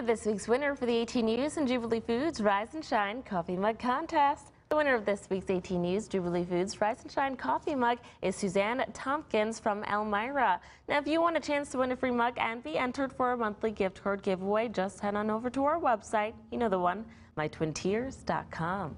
have this week's winner for the 18 News and Jubilee Foods Rise and Shine Coffee Mug Contest. The winner of this week's 18 News Jubilee Foods Rise and Shine Coffee Mug is Suzanne Tompkins from Elmira. Now, if you want a chance to win a free mug and be entered for a monthly gift card giveaway, just head on over to our website. You know the one, mytwintiers.com.